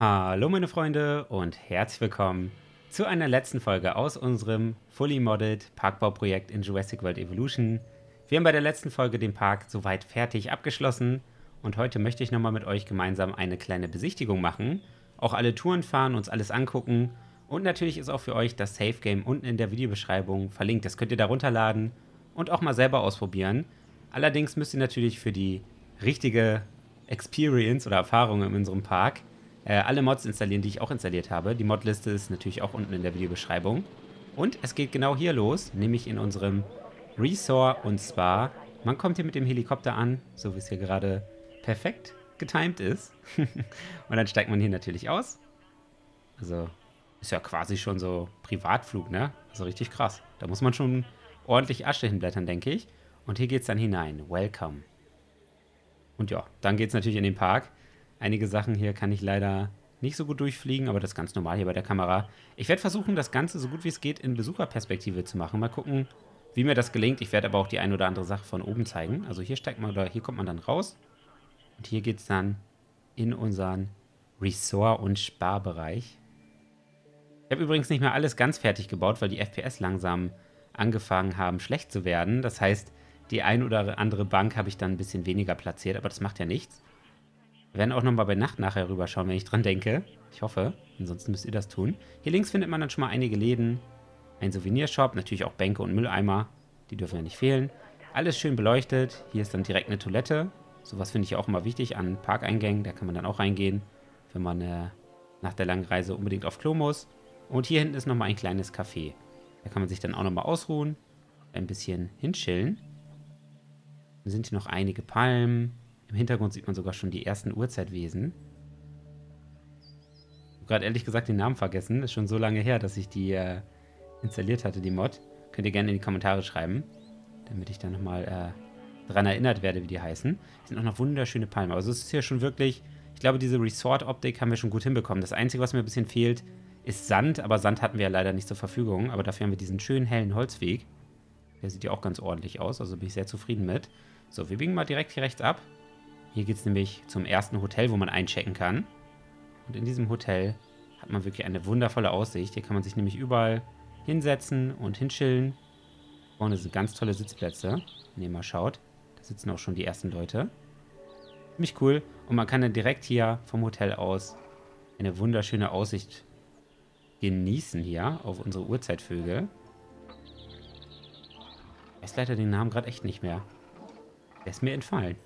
Hallo meine Freunde und herzlich willkommen zu einer letzten Folge aus unserem Fully Modded Parkbauprojekt in Jurassic World Evolution. Wir haben bei der letzten Folge den Park soweit fertig abgeschlossen und heute möchte ich nochmal mit euch gemeinsam eine kleine Besichtigung machen, auch alle Touren fahren, uns alles angucken und natürlich ist auch für euch das Safe Game unten in der Videobeschreibung verlinkt. Das könnt ihr da runterladen und auch mal selber ausprobieren. Allerdings müsst ihr natürlich für die richtige Experience oder Erfahrung in unserem Park äh, alle Mods installieren, die ich auch installiert habe. Die Modliste ist natürlich auch unten in der Videobeschreibung. Und es geht genau hier los, nämlich in unserem Resort und Spa. Man kommt hier mit dem Helikopter an, so wie es hier gerade perfekt getimed ist. und dann steigt man hier natürlich aus. Also ist ja quasi schon so Privatflug, ne? Also richtig krass. Da muss man schon ordentlich Asche hinblättern, denke ich. Und hier geht es dann hinein. Welcome. Und ja, dann geht es natürlich in den Park. Einige Sachen hier kann ich leider nicht so gut durchfliegen, aber das ist ganz normal hier bei der Kamera. Ich werde versuchen, das Ganze so gut wie es geht in Besucherperspektive zu machen. Mal gucken, wie mir das gelingt. Ich werde aber auch die ein oder andere Sache von oben zeigen. Also hier steigt man oder hier kommt man dann raus. Und hier geht es dann in unseren Resort- und Sparbereich. Ich habe übrigens nicht mehr alles ganz fertig gebaut, weil die FPS langsam angefangen haben, schlecht zu werden. Das heißt, die ein oder andere Bank habe ich dann ein bisschen weniger platziert, aber das macht ja nichts. Wir werden auch nochmal bei Nacht nachher rüberschauen, wenn ich dran denke. Ich hoffe. Ansonsten müsst ihr das tun. Hier links findet man dann schon mal einige Läden. Ein Souvenirshop, natürlich auch Bänke und Mülleimer. Die dürfen ja nicht fehlen. Alles schön beleuchtet. Hier ist dann direkt eine Toilette. Sowas finde ich auch immer wichtig an Parkeingängen. Da kann man dann auch reingehen, wenn man äh, nach der langen Reise unbedingt auf Klo muss. Und hier hinten ist nochmal ein kleines Café. Da kann man sich dann auch nochmal ausruhen, ein bisschen hinschillen. Dann sind hier noch einige Palmen, im Hintergrund sieht man sogar schon die ersten Urzeitwesen. Ich habe gerade ehrlich gesagt den Namen vergessen. Ist schon so lange her, dass ich die äh, installiert hatte, die Mod. Könnt ihr gerne in die Kommentare schreiben, damit ich dann nochmal äh, daran erinnert werde, wie die heißen. Das sind auch noch wunderschöne Palmen. Also es ist hier schon wirklich, ich glaube, diese Resort-Optik haben wir schon gut hinbekommen. Das Einzige, was mir ein bisschen fehlt, ist Sand. Aber Sand hatten wir ja leider nicht zur Verfügung. Aber dafür haben wir diesen schönen hellen Holzweg. Der sieht ja auch ganz ordentlich aus. Also bin ich sehr zufrieden mit. So, wir biegen mal direkt hier rechts ab. Hier geht es nämlich zum ersten Hotel, wo man einchecken kann. Und in diesem Hotel hat man wirklich eine wundervolle Aussicht. Hier kann man sich nämlich überall hinsetzen und hinschillen. Vorne sind ganz tolle Sitzplätze. Wenn ihr mal schaut, da sitzen auch schon die ersten Leute. Ziemlich cool. Und man kann dann direkt hier vom Hotel aus eine wunderschöne Aussicht genießen hier auf unsere Urzeitvögel. Ich weiß leider den Namen gerade echt nicht mehr. Der ist mir entfallen.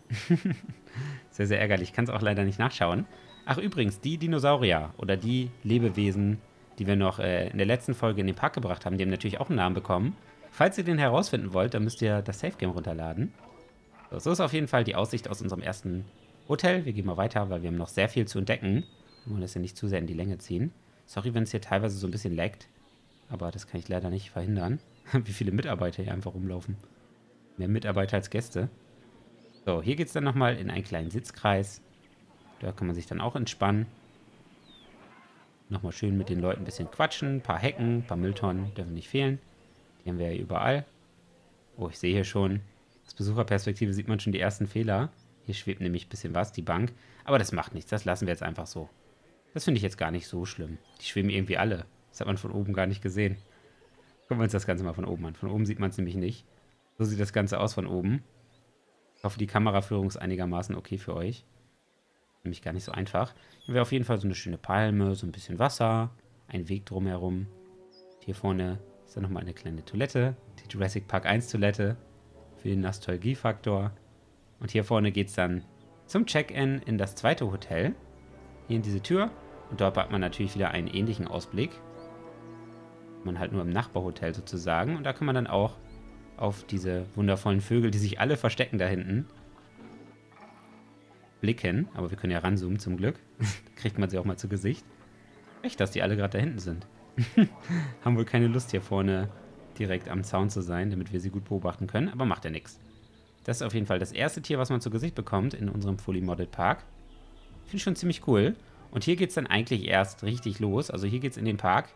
sehr, sehr ärgerlich. Kann es auch leider nicht nachschauen. Ach, übrigens, die Dinosaurier oder die Lebewesen, die wir noch äh, in der letzten Folge in den Park gebracht haben, die haben natürlich auch einen Namen bekommen. Falls ihr den herausfinden wollt, dann müsst ihr das Safe Game runterladen. So, so ist auf jeden Fall die Aussicht aus unserem ersten Hotel. Wir gehen mal weiter, weil wir haben noch sehr viel zu entdecken. Wir wollen das ja nicht zu sehr in die Länge ziehen. Sorry, wenn es hier teilweise so ein bisschen laggt. Aber das kann ich leider nicht verhindern. Wie viele Mitarbeiter hier einfach rumlaufen. Mehr Mitarbeiter als Gäste. So, hier geht es dann nochmal in einen kleinen Sitzkreis. Da kann man sich dann auch entspannen. Nochmal schön mit den Leuten ein bisschen quatschen. Ein paar Hecken, ein paar Mülltonnen dürfen nicht fehlen. Die haben wir ja überall. Oh, ich sehe hier schon, aus Besucherperspektive sieht man schon die ersten Fehler. Hier schwebt nämlich ein bisschen was, die Bank. Aber das macht nichts, das lassen wir jetzt einfach so. Das finde ich jetzt gar nicht so schlimm. Die schweben irgendwie alle. Das hat man von oben gar nicht gesehen. Gucken wir uns das Ganze mal von oben an. Von oben sieht man es nämlich nicht. So sieht das Ganze aus von oben. Ich hoffe, die Kameraführung ist einigermaßen okay für euch. Nämlich gar nicht so einfach. Hier wäre auf jeden Fall so eine schöne Palme, so ein bisschen Wasser, ein Weg drumherum. Hier vorne ist dann nochmal eine kleine Toilette, die Jurassic Park 1 Toilette für den Nostalgiefaktor. Und hier vorne geht es dann zum Check-in in das zweite Hotel. Hier in diese Tür. Und dort hat man natürlich wieder einen ähnlichen Ausblick. Man halt nur im Nachbarhotel sozusagen. Und da kann man dann auch auf diese wundervollen Vögel, die sich alle verstecken da hinten, blicken. Aber wir können ja ranzoomen zum Glück. kriegt man sie auch mal zu Gesicht. Echt, dass die alle gerade da hinten sind. Haben wohl keine Lust hier vorne direkt am Zaun zu sein, damit wir sie gut beobachten können, aber macht ja nichts. Das ist auf jeden Fall das erste Tier, was man zu Gesicht bekommt in unserem Fully Modded Park. Finde ich schon ziemlich cool. Und hier geht es dann eigentlich erst richtig los. Also hier geht es in den Park.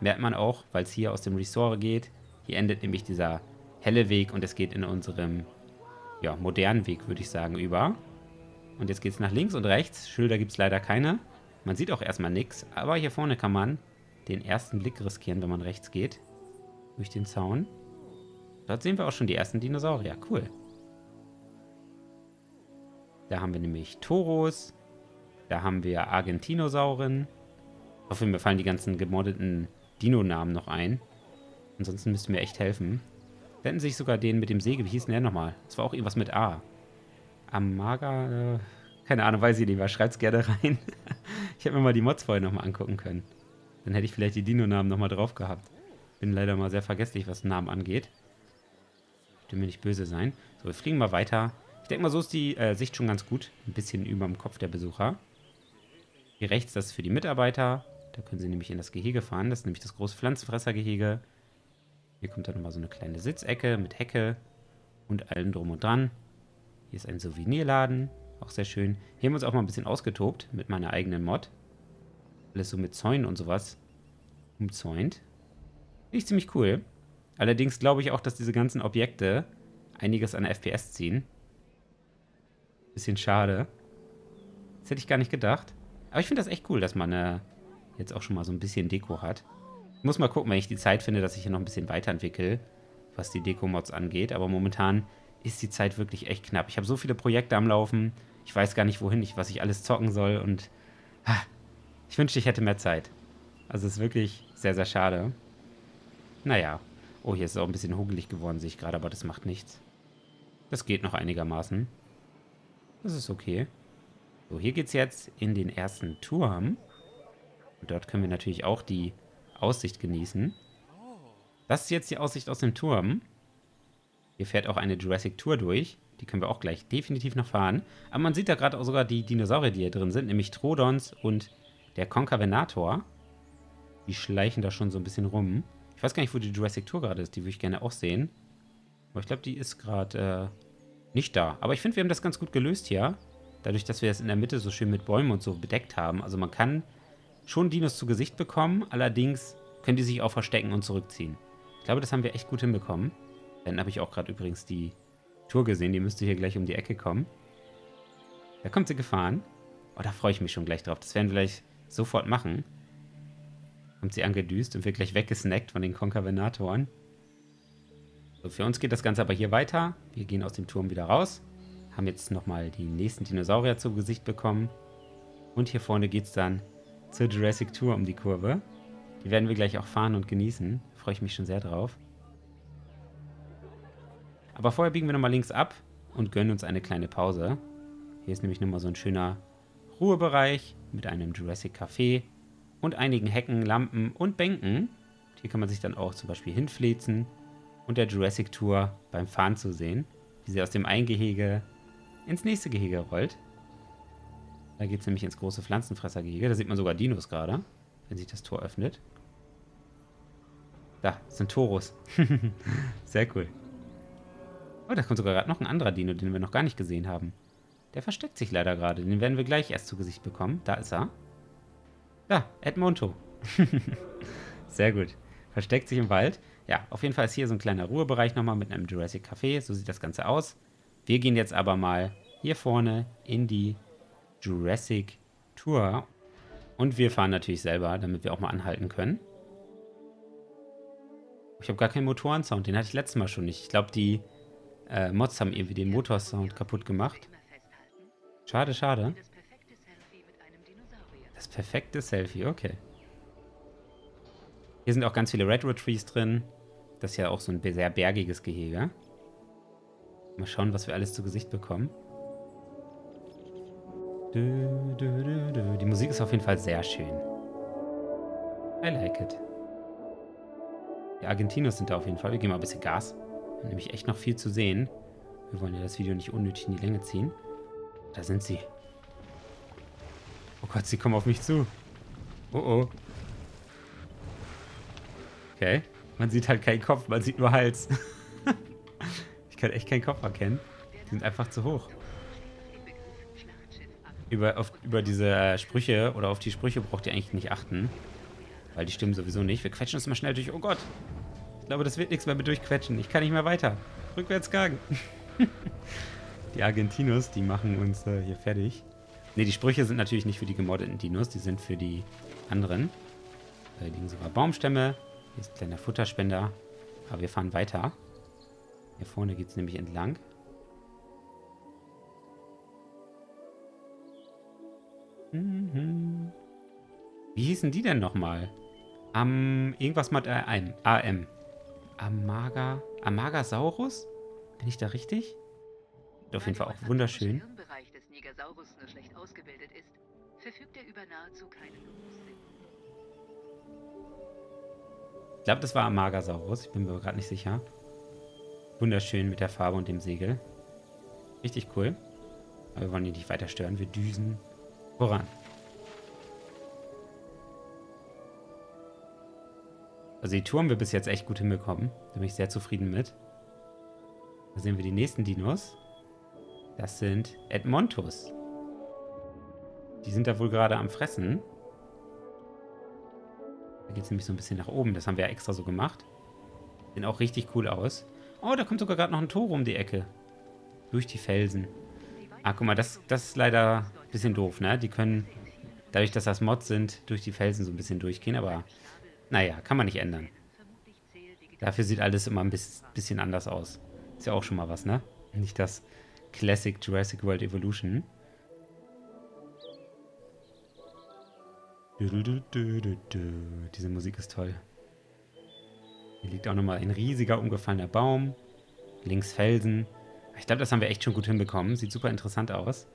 Merkt man auch, weil es hier aus dem Resort geht. Hier endet nämlich dieser helle Weg und es geht in unserem ja, modernen Weg, würde ich sagen, über. Und jetzt geht es nach links und rechts. Schilder gibt es leider keine. Man sieht auch erstmal nichts, aber hier vorne kann man den ersten Blick riskieren, wenn man rechts geht. Durch den Zaun. Dort sehen wir auch schon die ersten Dinosaurier. Cool. Da haben wir nämlich Toros. Da haben wir Argentinosauren. Ich hoffe, mir fallen die ganzen gemoddeten Dino-Namen noch ein. Ansonsten müssten wir echt helfen. Hätten sich sogar den mit dem Säge, wie hieß denn der nochmal? Das war auch irgendwas mit A. Amaga, äh, keine Ahnung, weiß ich nicht mehr. Schreibt's gerne rein. ich hätte mir mal die Mods vorher nochmal angucken können. Dann hätte ich vielleicht die Dino-Namen nochmal drauf gehabt. Bin leider mal sehr vergesslich, was Namen angeht. Dürfen mir nicht böse sein. So, wir fliegen mal weiter. Ich denke mal, so ist die äh, Sicht schon ganz gut. Ein bisschen über dem Kopf der Besucher. Hier rechts, das ist für die Mitarbeiter. Da können sie nämlich in das Gehege fahren. Das ist nämlich das große Pflanzenfressergehege. Hier kommt dann nochmal so eine kleine Sitzecke mit Hecke und allem drum und dran. Hier ist ein Souvenirladen, auch sehr schön. Hier haben wir uns auch mal ein bisschen ausgetobt mit meiner eigenen Mod. Alles so mit Zäunen und sowas umzäunt. Finde ich ziemlich cool. Allerdings glaube ich auch, dass diese ganzen Objekte einiges an FPS ziehen. Bisschen schade. Das hätte ich gar nicht gedacht. Aber ich finde das echt cool, dass man äh, jetzt auch schon mal so ein bisschen Deko hat. Ich muss mal gucken, wenn ich die Zeit finde, dass ich hier noch ein bisschen weiterentwickle, was die Deko-Mods angeht. Aber momentan ist die Zeit wirklich echt knapp. Ich habe so viele Projekte am Laufen. Ich weiß gar nicht, wohin ich, was ich alles zocken soll. Und ich wünschte, ich hätte mehr Zeit. Also es ist wirklich sehr, sehr schade. Naja. Oh, hier ist es auch ein bisschen hugelig geworden, sehe ich gerade, aber das macht nichts. Das geht noch einigermaßen. Das ist okay. So, hier geht es jetzt in den ersten Turm. Und dort können wir natürlich auch die Aussicht genießen. Das ist jetzt die Aussicht aus dem Turm. Hier fährt auch eine Jurassic Tour durch. Die können wir auch gleich definitiv noch fahren. Aber man sieht da gerade auch sogar die Dinosaurier, die hier drin sind, nämlich Trodons und der Concavenator. Die schleichen da schon so ein bisschen rum. Ich weiß gar nicht, wo die Jurassic Tour gerade ist. Die würde ich gerne auch sehen. Aber ich glaube, die ist gerade äh, nicht da. Aber ich finde, wir haben das ganz gut gelöst hier. Dadurch, dass wir das in der Mitte so schön mit Bäumen und so bedeckt haben. Also man kann schon Dinos zu Gesicht bekommen. Allerdings können die sich auch verstecken und zurückziehen. Ich glaube, das haben wir echt gut hinbekommen. Dann habe ich auch gerade übrigens die Tour gesehen. Die müsste hier gleich um die Ecke kommen. Da kommt sie gefahren. Oh, da freue ich mich schon gleich drauf. Das werden wir gleich sofort machen. Kommt sie angedüst und wird gleich weggesnackt von den Konkavenatoren. So, für uns geht das Ganze aber hier weiter. Wir gehen aus dem Turm wieder raus. Haben jetzt nochmal die nächsten Dinosaurier zu Gesicht bekommen. Und hier vorne geht es dann zur Jurassic Tour um die Kurve. Die werden wir gleich auch fahren und genießen. Freue ich mich schon sehr drauf. Aber vorher biegen wir nochmal links ab und gönnen uns eine kleine Pause. Hier ist nämlich nochmal so ein schöner Ruhebereich mit einem Jurassic Café und einigen Hecken, Lampen und Bänken. Hier kann man sich dann auch zum Beispiel hinflitzen und der Jurassic Tour beim Fahren zu sehen, wie sie aus dem einen Gehege ins nächste Gehege rollt. Da geht es nämlich ins große Pflanzenfressergehege. Da sieht man sogar Dinos gerade, wenn sich das Tor öffnet. Da sind Toros. Sehr cool. Oh, da kommt sogar gerade noch ein anderer Dino, den wir noch gar nicht gesehen haben. Der versteckt sich leider gerade. Den werden wir gleich erst zu Gesicht bekommen. Da ist er. Da, Edmonto. Sehr gut. Versteckt sich im Wald. Ja, auf jeden Fall ist hier so ein kleiner Ruhebereich nochmal mit einem Jurassic Café. So sieht das Ganze aus. Wir gehen jetzt aber mal hier vorne in die Jurassic Tour. Und wir fahren natürlich selber, damit wir auch mal anhalten können. Ich habe gar keinen Motorensound, den hatte ich letztes Mal schon nicht. Ich glaube, die äh, Mods haben irgendwie den Motorsound kaputt gemacht. Schade, schade. Das perfekte Selfie, okay. Hier sind auch ganz viele Redwood Trees drin. Das ist ja auch so ein sehr bergiges Gehege. Mal schauen, was wir alles zu Gesicht bekommen. Die Musik ist auf jeden Fall sehr schön. I like it. Die Argentinos sind da auf jeden Fall. Wir geben mal ein bisschen Gas. Wir haben nämlich echt noch viel zu sehen. Wir wollen ja das Video nicht unnötig in die Länge ziehen. Da sind sie. Oh Gott, sie kommen auf mich zu. Oh oh. Okay. Man sieht halt keinen Kopf, man sieht nur Hals. ich kann echt keinen Kopf erkennen. Die sind einfach zu hoch. Über, auf, über diese äh, Sprüche oder auf die Sprüche braucht ihr eigentlich nicht achten. Weil die stimmen sowieso nicht. Wir quetschen uns mal schnell durch. Oh Gott. Ich glaube, das wird nichts mehr mit durchquetschen. Ich kann nicht mehr weiter. Rückwärts gang. die Argentinos, die machen uns äh, hier fertig. Ne, die Sprüche sind natürlich nicht für die gemoddeten Dinos, die sind für die anderen. Da liegen sogar Baumstämme. Hier ist ein kleiner Futterspender. Aber wir fahren weiter. Hier vorne geht es nämlich entlang. Mhm. Wie hießen die denn nochmal? Am irgendwas mit AM. AM. Amaga. Amagasaurus? Bin ich da richtig? Auf jeden Fall auch wunderschön. Ich glaube, das war Amagasaurus. Ich bin mir gerade nicht sicher. Wunderschön mit der Farbe und dem Segel. Richtig cool. Aber wir wollen ihn nicht weiter stören. Wir düsen voran. Also die Tour haben wir bis jetzt echt gut hinbekommen. Da bin ich sehr zufrieden mit. Da sehen wir die nächsten Dinos. Das sind Edmontus. Die sind da wohl gerade am Fressen. Da geht es nämlich so ein bisschen nach oben. Das haben wir ja extra so gemacht. Sehen auch richtig cool aus. Oh, da kommt sogar gerade noch ein Tor um die Ecke. Durch die Felsen. Ah, guck mal, das, das ist leider bisschen doof, ne? Die können, dadurch, dass das Mods sind, durch die Felsen so ein bisschen durchgehen. Aber, naja, kann man nicht ändern. Dafür sieht alles immer ein bisschen anders aus. Ist ja auch schon mal was, ne? Nicht das Classic Jurassic World Evolution. Diese Musik ist toll. Hier liegt auch nochmal ein riesiger umgefallener Baum. Links Felsen. Ich glaube, das haben wir echt schon gut hinbekommen. Sieht super interessant aus.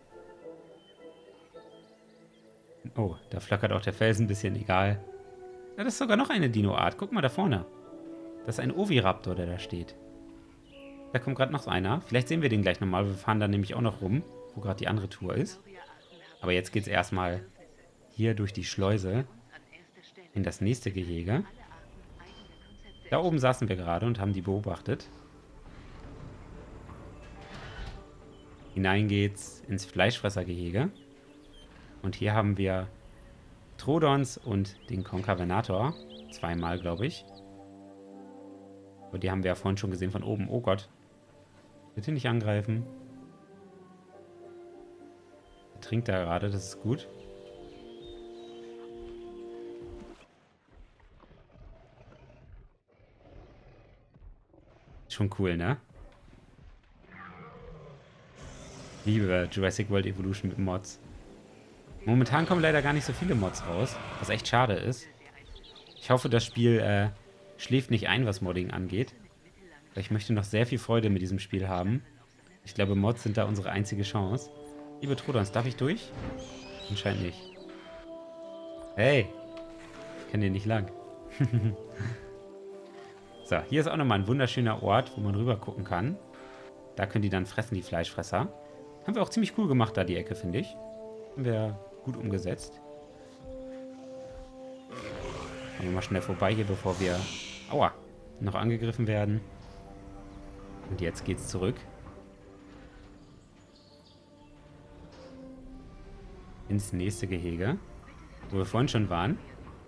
Oh, da flackert auch der Felsen ein bisschen. Egal. Ja, das ist sogar noch eine Dino-Art. Guck mal da vorne. Das ist ein Oviraptor, der da steht. Da kommt gerade noch einer. Vielleicht sehen wir den gleich nochmal. Wir fahren da nämlich auch noch rum, wo gerade die andere Tour ist. Aber jetzt geht es erstmal hier durch die Schleuse in das nächste Gehege. Da oben saßen wir gerade und haben die beobachtet. Hinein geht's ins Fleischfressergehege. Und hier haben wir Trodons und den Konkavenator. Zweimal, glaube ich. Aber die haben wir ja vorhin schon gesehen von oben. Oh Gott, Bitte nicht angreifen. Er trinkt da gerade, das ist gut. Schon cool, ne? Liebe Jurassic World Evolution mit Mods. Momentan kommen leider gar nicht so viele Mods raus, was echt schade ist. Ich hoffe, das Spiel äh, schläft nicht ein, was Modding angeht. Ich möchte noch sehr viel Freude mit diesem Spiel haben. Ich glaube, Mods sind da unsere einzige Chance. Liebe Trudons, darf ich durch? Anscheinend nicht. Hey! Ich kann hier nicht lang. so, hier ist auch nochmal ein wunderschöner Ort, wo man rüber gucken kann. Da können die dann fressen, die Fleischfresser. Haben wir auch ziemlich cool gemacht da, die Ecke, finde ich. Haben wir gut umgesetzt. Kommen wir mal schnell vorbei hier, bevor wir... Aua! Noch angegriffen werden. Und jetzt geht's zurück. Ins nächste Gehege. Wo wir vorhin schon waren.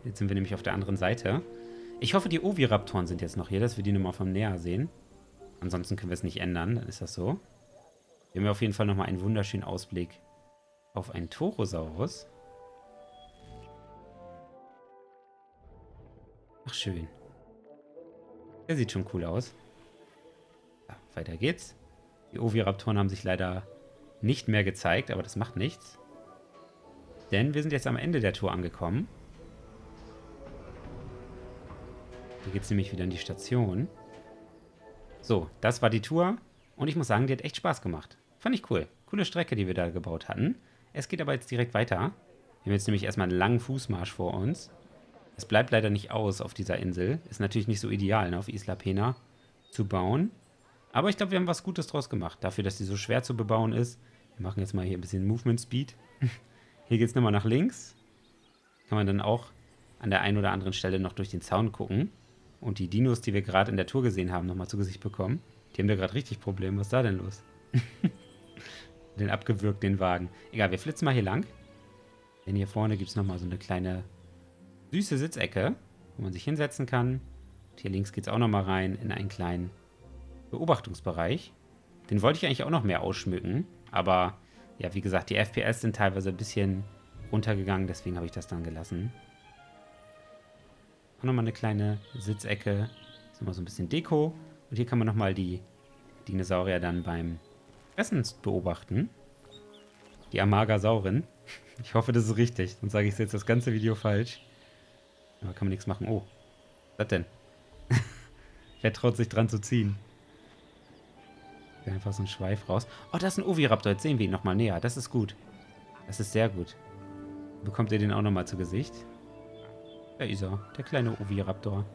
Jetzt sind wir nämlich auf der anderen Seite. Ich hoffe, die Oviraptoren sind jetzt noch hier, dass wir die nochmal vom Näher sehen. Ansonsten können wir es nicht ändern, dann ist das so. Wir haben auf jeden Fall nochmal einen wunderschönen Ausblick auf einen Torosaurus. Ach, schön. Der sieht schon cool aus. Weiter geht's. Die Oviraptoren haben sich leider nicht mehr gezeigt, aber das macht nichts. Denn wir sind jetzt am Ende der Tour angekommen. Hier geht es nämlich wieder in die Station. So, das war die Tour. Und ich muss sagen, die hat echt Spaß gemacht. Fand ich cool. Coole Strecke, die wir da gebaut hatten. Es geht aber jetzt direkt weiter. Wir haben jetzt nämlich erstmal einen langen Fußmarsch vor uns. Es bleibt leider nicht aus auf dieser Insel. Ist natürlich nicht so ideal, ne, auf Isla Pena zu bauen. Aber ich glaube, wir haben was Gutes draus gemacht. Dafür, dass die so schwer zu bebauen ist. Wir machen jetzt mal hier ein bisschen Movement Speed. hier geht es nochmal nach links. Kann man dann auch an der einen oder anderen Stelle noch durch den Zaun gucken. Und die Dinos, die wir gerade in der Tour gesehen haben, nochmal zu Gesicht bekommen. Die haben da gerade richtig Probleme. Was ist da denn los? den abgewürgt, den Wagen. Egal, wir flitzen mal hier lang. Denn hier vorne gibt es nochmal so eine kleine süße Sitzecke, wo man sich hinsetzen kann. Und hier links geht es auch nochmal rein in einen kleinen Beobachtungsbereich. Den wollte ich eigentlich auch noch mehr ausschmücken, aber ja, wie gesagt, die FPS sind teilweise ein bisschen runtergegangen, deswegen habe ich das dann gelassen. Auch nochmal eine kleine Sitzecke. Das ist immer so ein bisschen Deko. Und hier kann man nochmal die Dinosaurier dann beim Essen beobachten. Die Amagasaurin. Ich hoffe, das ist richtig. Sonst sage ich jetzt das ganze Video falsch. Aber kann man nichts machen. Oh. Was denn? Wer traut sich dran zu ziehen? Einfach so ein Schweif raus. Oh, da ist ein Oviraptor. Jetzt sehen wir ihn nochmal näher. Das ist gut. Das ist sehr gut. Bekommt ihr den auch nochmal zu Gesicht? Da ist er. Der kleine Oviraptor.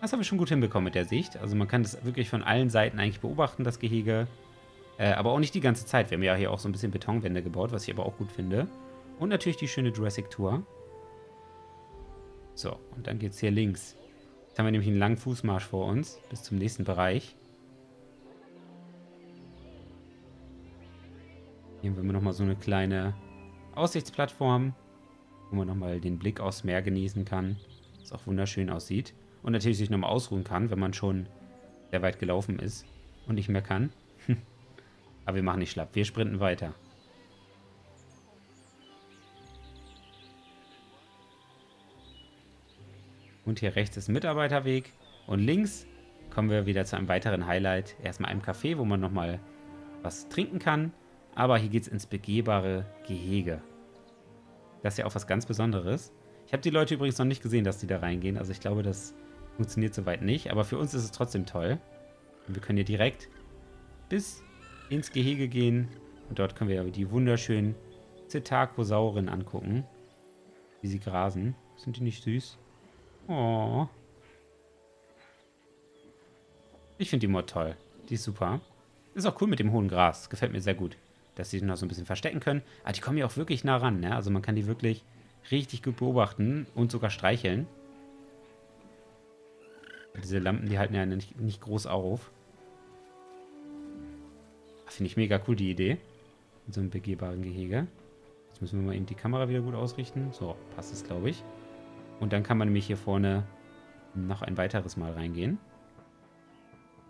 Das haben wir schon gut hinbekommen mit der Sicht. Also man kann das wirklich von allen Seiten eigentlich beobachten, das Gehege. Äh, aber auch nicht die ganze Zeit. Wir haben ja hier auch so ein bisschen Betonwände gebaut, was ich aber auch gut finde. Und natürlich die schöne Jurassic Tour. So, und dann geht es hier links. Jetzt haben wir nämlich einen langen Fußmarsch vor uns, bis zum nächsten Bereich. Hier haben wir nochmal so eine kleine Aussichtsplattform, wo man nochmal den Blick aufs Meer genießen kann. Was auch wunderschön aussieht. Und natürlich sich nochmal ausruhen kann, wenn man schon sehr weit gelaufen ist und nicht mehr kann. Aber wir machen nicht schlapp, wir sprinten weiter. Und hier rechts ist Mitarbeiterweg. Und links kommen wir wieder zu einem weiteren Highlight. Erstmal einem Café, wo man nochmal was trinken kann. Aber hier geht es ins begehbare Gehege. Das ist ja auch was ganz Besonderes. Ich habe die Leute übrigens noch nicht gesehen, dass die da reingehen. Also ich glaube, das funktioniert soweit nicht. Aber für uns ist es trotzdem toll. Und wir können hier direkt bis ins Gehege gehen. Und dort können wir die wunderschönen Cetacosauren angucken. Wie sie grasen. Sind die nicht süß? Oh. Ich finde die Mod toll. Die ist super. Ist auch cool mit dem hohen Gras. Gefällt mir sehr gut. Dass sie sich noch so ein bisschen verstecken können. Aber die kommen ja auch wirklich nah ran. Ne? Also man kann die wirklich richtig gut beobachten und sogar streicheln. Diese Lampen, die halten ja nicht, nicht groß auf. Finde ich mega cool, die Idee. In so einem begehbaren Gehege. Jetzt müssen wir mal eben die Kamera wieder gut ausrichten. So, passt es, glaube ich. Und dann kann man nämlich hier vorne noch ein weiteres Mal reingehen.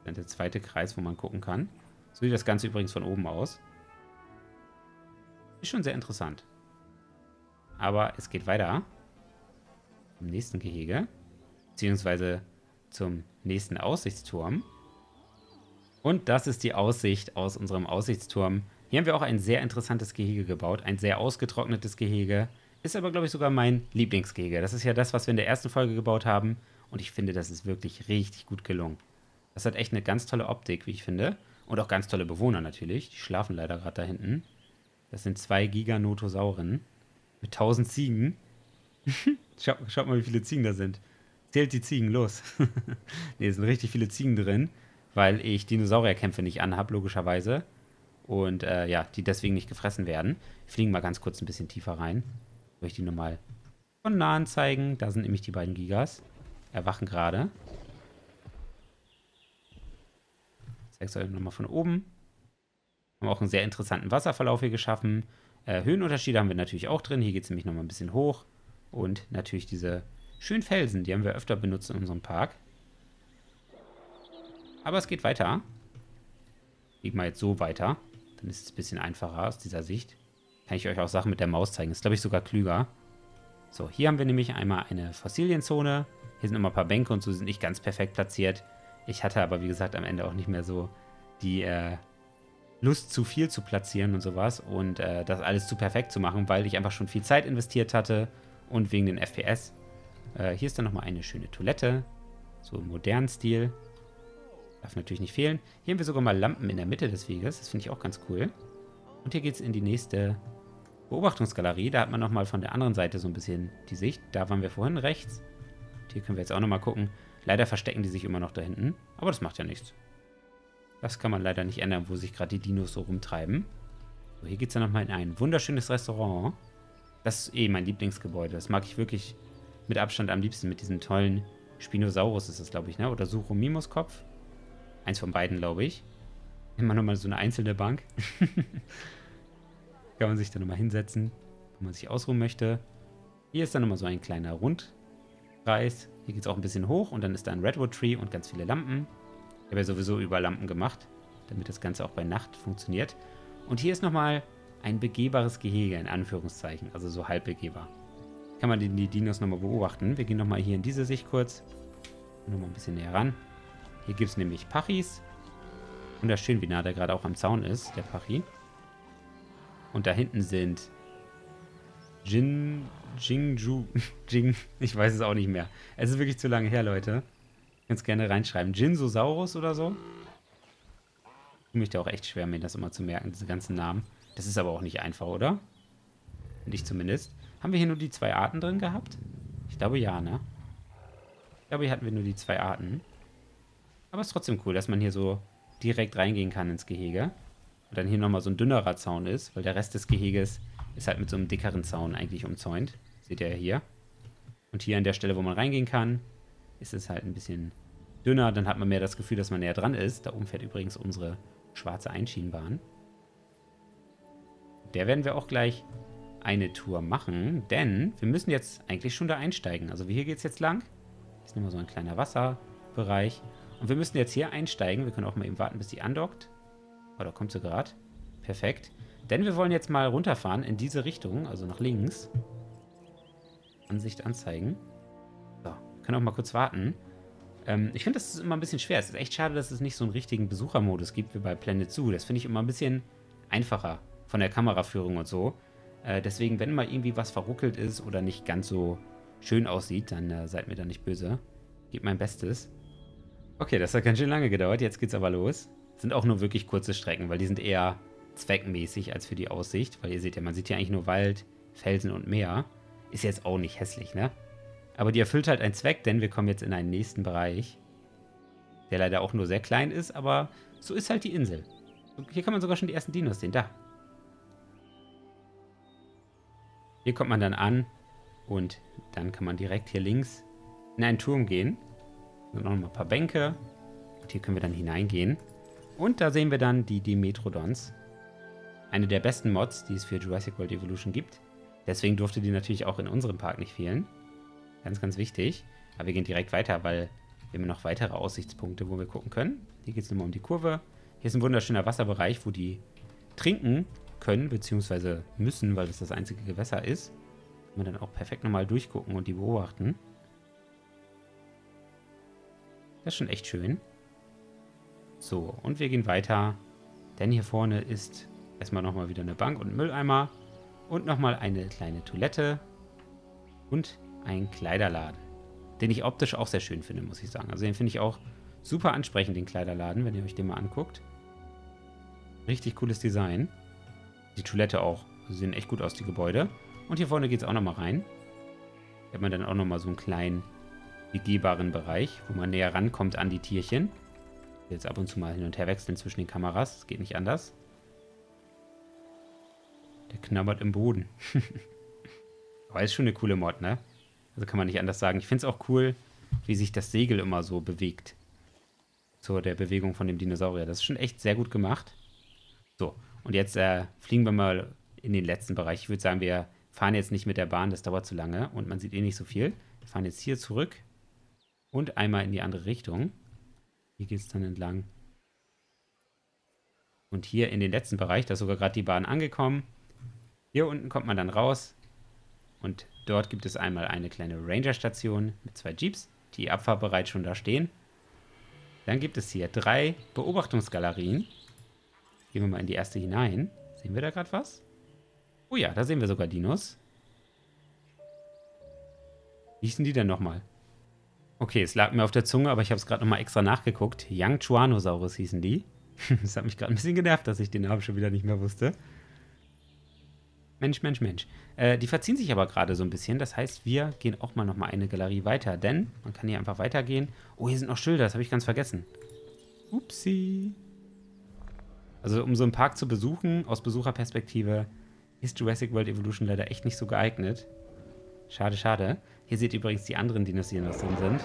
Dann der zweite Kreis, wo man gucken kann. So sieht das Ganze übrigens von oben aus. Ist schon sehr interessant. Aber es geht weiter. Im nächsten Gehege. Beziehungsweise zum nächsten Aussichtsturm. Und das ist die Aussicht aus unserem Aussichtsturm. Hier haben wir auch ein sehr interessantes Gehege gebaut. Ein sehr ausgetrocknetes Gehege. Ist aber, glaube ich, sogar mein Lieblingsgehege. Das ist ja das, was wir in der ersten Folge gebaut haben. Und ich finde, das ist wirklich richtig gut gelungen. Das hat echt eine ganz tolle Optik, wie ich finde. Und auch ganz tolle Bewohner natürlich. Die schlafen leider gerade da hinten. Das sind zwei Giganotosauren. Mit tausend Ziegen. schaut, schaut mal, wie viele Ziegen da sind. Zählt die Ziegen, los. ne, es sind richtig viele Ziegen drin, weil ich Dinosaurierkämpfe nicht anhab, logischerweise. Und äh, ja, die deswegen nicht gefressen werden. Fliegen mal ganz kurz ein bisschen tiefer rein. Soll ich die nochmal von nahen zeigen? Da sind nämlich die beiden Gigas. Erwachen gerade. Ich zeige euch nochmal von oben. Haben auch einen sehr interessanten Wasserverlauf hier geschaffen. Äh, Höhenunterschiede haben wir natürlich auch drin. Hier geht es nämlich nochmal ein bisschen hoch. Und natürlich diese schönen Felsen, die haben wir öfter benutzt in unserem Park. Aber es geht weiter. Geht mal jetzt so weiter. Dann ist es ein bisschen einfacher aus dieser Sicht. Kann ich euch auch Sachen mit der Maus zeigen. Ist, glaube ich, sogar klüger. So, hier haben wir nämlich einmal eine Fossilienzone. Hier sind immer ein paar Bänke und so sind nicht ganz perfekt platziert. Ich hatte aber, wie gesagt, am Ende auch nicht mehr so die äh, Lust, zu viel zu platzieren und sowas und äh, das alles zu perfekt zu machen, weil ich einfach schon viel Zeit investiert hatte und wegen den FPS. Äh, hier ist dann nochmal eine schöne Toilette, so im modernen Stil. Darf natürlich nicht fehlen. Hier haben wir sogar mal Lampen in der Mitte des Weges, das finde ich auch ganz cool. Und hier geht es in die nächste Beobachtungsgalerie. Da hat man nochmal von der anderen Seite so ein bisschen die Sicht. Da waren wir vorhin rechts. Und hier können wir jetzt auch nochmal gucken. Leider verstecken die sich immer noch da hinten, aber das macht ja nichts. Das kann man leider nicht ändern, wo sich gerade die Dinos so rumtreiben. So, hier geht es dann nochmal in ein wunderschönes Restaurant. Das ist eh mein Lieblingsgebäude. Das mag ich wirklich mit Abstand am liebsten. Mit diesem tollen Spinosaurus ist das, glaube ich, ne? Oder Suchomimus-Kopf. Eins von beiden, glaube ich. Immer nochmal so eine einzelne Bank. kann man sich da nochmal hinsetzen, wenn man sich ausruhen möchte. Hier ist dann nochmal so ein kleiner Rundkreis. Hier geht es auch ein bisschen hoch und dann ist da ein Redwood Tree und ganz viele Lampen. Ich habe ja sowieso über Lampen gemacht, damit das Ganze auch bei Nacht funktioniert. Und hier ist nochmal ein begehbares Gehege, in Anführungszeichen. Also so halb begehbar. Kann man die, die Dinos nochmal beobachten. Wir gehen nochmal hier in diese Sicht kurz. Nochmal ein bisschen näher ran. Hier gibt es nämlich Pachis. Wunderschön, wie nah der gerade auch am Zaun ist, der Pachi. Und da hinten sind Jin, Jingju, Jing, ich weiß es auch nicht mehr. Es ist wirklich zu lange her, Leute. Ganz gerne reinschreiben. Jinsosaurus oder so. Ich mich da auch echt schwer, mir das immer zu merken, diese ganzen Namen. Das ist aber auch nicht einfach, oder? Nicht zumindest. Haben wir hier nur die zwei Arten drin gehabt? Ich glaube ja, ne? Ich glaube, hier hatten wir nur die zwei Arten. Aber es ist trotzdem cool, dass man hier so direkt reingehen kann ins Gehege. Und dann hier nochmal so ein dünnerer Zaun ist, weil der Rest des Geheges ist halt mit so einem dickeren Zaun eigentlich umzäunt. Seht ihr ja hier. Und hier an der Stelle, wo man reingehen kann, ist es halt ein bisschen dünner. Dann hat man mehr das Gefühl, dass man näher dran ist. Da oben fährt übrigens unsere schwarze Einschienenbahn. Der werden wir auch gleich eine Tour machen, denn wir müssen jetzt eigentlich schon da einsteigen. Also hier geht es jetzt lang. Das ist nochmal so ein kleiner Wasserbereich. Und wir müssen jetzt hier einsteigen. Wir können auch mal eben warten, bis sie andockt. Oh, da kommt sie gerade. Perfekt. Denn wir wollen jetzt mal runterfahren in diese Richtung, also nach links. Ansicht anzeigen. So, können auch mal kurz warten. Ähm, ich finde, das ist immer ein bisschen schwer. Es ist echt schade, dass es nicht so einen richtigen Besuchermodus gibt wie bei Planet Zoo. Das finde ich immer ein bisschen einfacher von der Kameraführung und so. Äh, deswegen, wenn mal irgendwie was verruckelt ist oder nicht ganz so schön aussieht, dann äh, seid mir da nicht böse. Gebt mein Bestes. Okay, das hat ganz schön lange gedauert. Jetzt geht's aber los. Sind auch nur wirklich kurze Strecken, weil die sind eher zweckmäßig als für die Aussicht. Weil ihr seht ja, man sieht ja eigentlich nur Wald, Felsen und Meer. Ist jetzt auch nicht hässlich, ne? Aber die erfüllt halt einen Zweck, denn wir kommen jetzt in einen nächsten Bereich. Der leider auch nur sehr klein ist, aber so ist halt die Insel. Hier kann man sogar schon die ersten Dinos sehen. Da. Hier kommt man dann an und dann kann man direkt hier links in einen Turm gehen. Und noch ein paar Bänke. Und hier können wir dann hineingehen. Und da sehen wir dann die Dimetrodons. Eine der besten Mods, die es für Jurassic World Evolution gibt. Deswegen durfte die natürlich auch in unserem Park nicht fehlen. Ganz, ganz wichtig. Aber wir gehen direkt weiter, weil wir haben noch weitere Aussichtspunkte, wo wir gucken können. Hier geht es nochmal um die Kurve. Hier ist ein wunderschöner Wasserbereich, wo die trinken können, beziehungsweise müssen, weil das das einzige Gewässer ist. Kann man dann auch perfekt nochmal durchgucken und die beobachten. Das ist schon echt schön. So, und wir gehen weiter. Denn hier vorne ist erstmal nochmal wieder eine Bank und ein Mülleimer. Und nochmal eine kleine Toilette. Und ein Kleiderladen. Den ich optisch auch sehr schön finde, muss ich sagen. Also den finde ich auch super ansprechend, den Kleiderladen, wenn ihr euch den mal anguckt. Richtig cooles Design. Die Toilette auch. Sie sehen echt gut aus, die Gebäude. Und hier vorne geht es auch nochmal rein. Hier hat man dann auch nochmal so einen kleinen begehbaren Bereich, wo man näher rankommt an die Tierchen. Jetzt ab und zu mal hin und her wechseln zwischen den Kameras. Das geht nicht anders. Der knabbert im Boden. Aber ist schon eine coole Mod, ne? Also kann man nicht anders sagen. Ich finde es auch cool, wie sich das Segel immer so bewegt. Zu der Bewegung von dem Dinosaurier. Das ist schon echt sehr gut gemacht. So, und jetzt äh, fliegen wir mal in den letzten Bereich. Ich würde sagen, wir fahren jetzt nicht mit der Bahn, das dauert zu lange und man sieht eh nicht so viel. Wir fahren jetzt hier zurück und einmal in die andere Richtung. Hier geht es dann entlang. Und hier in den letzten Bereich, da ist sogar gerade die Bahn angekommen. Hier unten kommt man dann raus und dort gibt es einmal eine kleine Ranger-Station mit zwei Jeeps, die abfahrbereit schon da stehen. Dann gibt es hier drei Beobachtungsgalerien. Gehen wir mal in die erste hinein. Sehen wir da gerade was? Oh ja, da sehen wir sogar Dinos. Wie hießen die denn nochmal? Okay, es lag mir auf der Zunge, aber ich habe es gerade nochmal extra nachgeguckt. Young Chuanosaurus hießen die. das hat mich gerade ein bisschen genervt, dass ich den Namen schon wieder nicht mehr wusste. Mensch, Mensch, Mensch. Äh, die verziehen sich aber gerade so ein bisschen. Das heißt, wir gehen auch mal nochmal eine Galerie weiter. Denn man kann hier einfach weitergehen. Oh, hier sind noch Schilder. Das habe ich ganz vergessen. Upsi. Also, um so einen Park zu besuchen, aus Besucherperspektive, ist Jurassic World Evolution leider echt nicht so geeignet. Schade, schade. Hier seht ihr übrigens die anderen Dinos, die noch drin sind.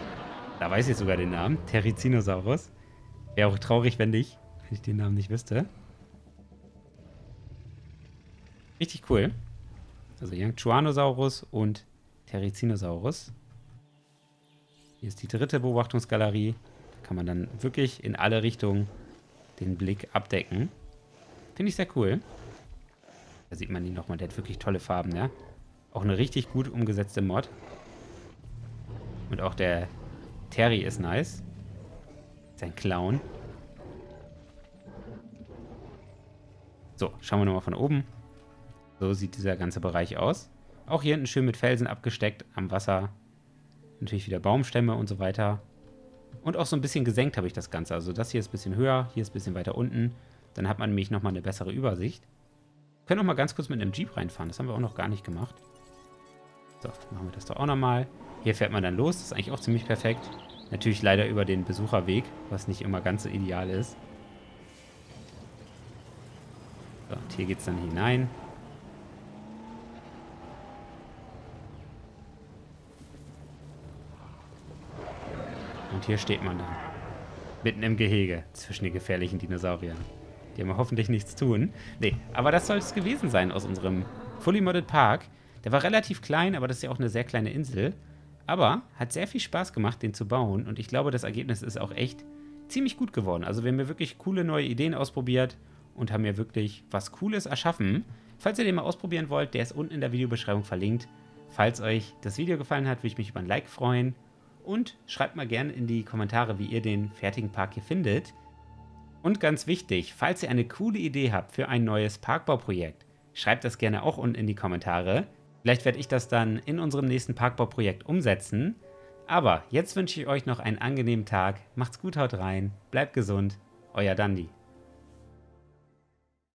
Da weiß ich sogar den Namen. Terizinosaurus. Wäre auch traurig, wenn nicht, wenn ich den Namen nicht wüsste. Richtig cool. Also Yangchuanosaurus und Terizinosaurus. Hier ist die dritte Beobachtungsgalerie. Da kann man dann wirklich in alle Richtungen den Blick abdecken. Finde ich sehr cool. Da sieht man ihn nochmal, der hat wirklich tolle Farben, ja. Auch eine richtig gut umgesetzte Mod. Und auch der Terry ist nice. Sein Clown. So, schauen wir nochmal von oben. So sieht dieser ganze Bereich aus. Auch hier hinten schön mit Felsen abgesteckt am Wasser. Natürlich wieder Baumstämme und so weiter. Und auch so ein bisschen gesenkt habe ich das Ganze. Also das hier ist ein bisschen höher, hier ist ein bisschen weiter unten. Dann hat man nämlich nochmal eine bessere Übersicht. Können auch mal ganz kurz mit einem Jeep reinfahren. Das haben wir auch noch gar nicht gemacht. So, machen wir das doch auch nochmal. Hier fährt man dann los. Das ist eigentlich auch ziemlich perfekt. Natürlich leider über den Besucherweg, was nicht immer ganz so ideal ist. So, und hier geht es dann hinein. Und hier steht man dann. Mitten im Gehege zwischen den gefährlichen Dinosauriern. Die haben hoffentlich nichts tun. Nee, aber das soll es gewesen sein aus unserem Fully Modded Park. Der war relativ klein, aber das ist ja auch eine sehr kleine Insel. Aber hat sehr viel Spaß gemacht, den zu bauen. Und ich glaube, das Ergebnis ist auch echt ziemlich gut geworden. Also wir haben hier wirklich coole neue Ideen ausprobiert und haben hier wirklich was Cooles erschaffen. Falls ihr den mal ausprobieren wollt, der ist unten in der Videobeschreibung verlinkt. Falls euch das Video gefallen hat, würde ich mich über ein Like freuen. Und schreibt mal gerne in die Kommentare, wie ihr den fertigen Park hier findet. Und ganz wichtig, falls ihr eine coole Idee habt für ein neues Parkbauprojekt, schreibt das gerne auch unten in die Kommentare. Vielleicht werde ich das dann in unserem nächsten Parkbauprojekt umsetzen. Aber jetzt wünsche ich euch noch einen angenehmen Tag. Macht's gut, haut rein, bleibt gesund. Euer Dandy.